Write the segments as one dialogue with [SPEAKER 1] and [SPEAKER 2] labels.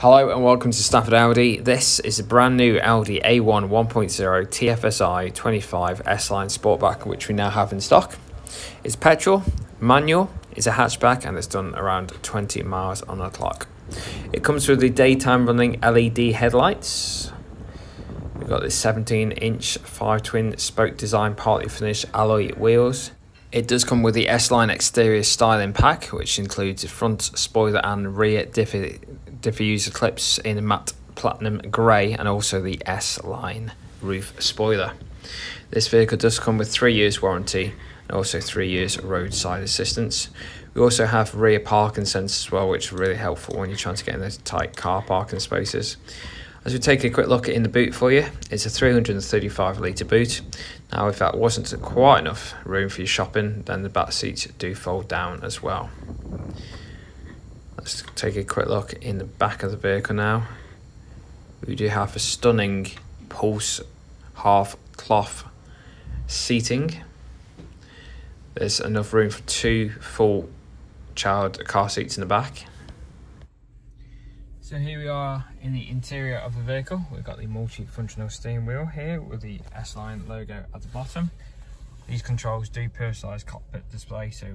[SPEAKER 1] Hello and welcome to Stafford Audi. This is a brand new Audi A1 1.0 TFSI 25 S-Line Sportback which we now have in stock. It's petrol, manual, it's a hatchback and it's done around 20 miles on the clock. It comes with the daytime running LED headlights. We've got the 17 inch 5 twin spoke design partly finished alloy wheels. It does come with the S-Line exterior styling pack which includes the front spoiler and rear differ diffuser clips in matte platinum grey and also the S-Line roof spoiler. This vehicle does come with three years warranty and also three years roadside assistance. We also have rear parking sensors as well, which are really helpful when you're trying to get in those tight car parking spaces. As we take a quick look in the boot for you, it's a 335 litre boot. Now if that wasn't quite enough room for your shopping, then the back seats do fold down as well. Let's take a quick look in the back of the vehicle now. We do have a stunning pulse half cloth seating. There's enough room for two full child car seats in the back. So here we are in the interior of the vehicle. We've got the multi-functional steering wheel here with the S-Line logo at the bottom. These controls do personalise cockpit display, so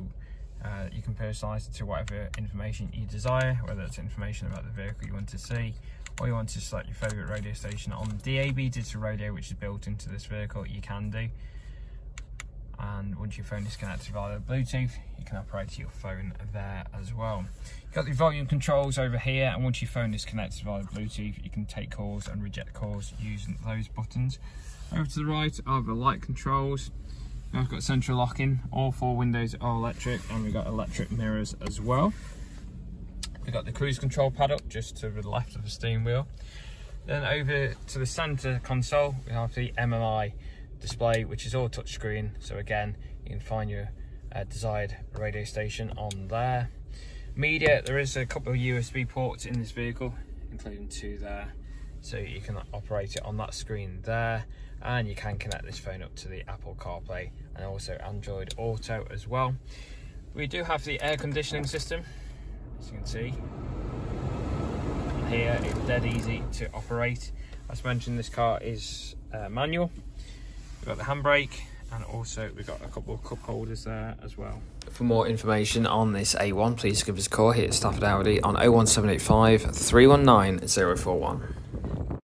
[SPEAKER 1] uh, you can personalize it to whatever information you desire, whether it's information about the vehicle you want to see, or you want to select your favorite radio station on DAB digital radio, which is built into this vehicle, you can do. And once your phone is connected via Bluetooth, you can operate your phone there as well. You've got the volume controls over here, and once your phone is connected via Bluetooth, you can take calls and reject calls using those buttons. Over to the right are the light controls, I've got central locking, all four windows are electric and we've got electric mirrors as well. We've got the cruise control paddock just to the left of the steering wheel. Then over to the center console, we have the MMI display, which is all touchscreen. So again, you can find your uh, desired radio station on there. Media, there is a couple of USB ports in this vehicle, including two there. So you can operate it on that screen there and you can connect this phone up to the Apple CarPlay and also Android Auto as well. We do have the air conditioning system, as you can see. Here it's dead easy to operate. As mentioned, this car is uh, manual. We've got the handbrake and also we've got a couple of cup holders there as well. For more information on this A1, please give us a call here at Stafford Audi on 01785 319 041.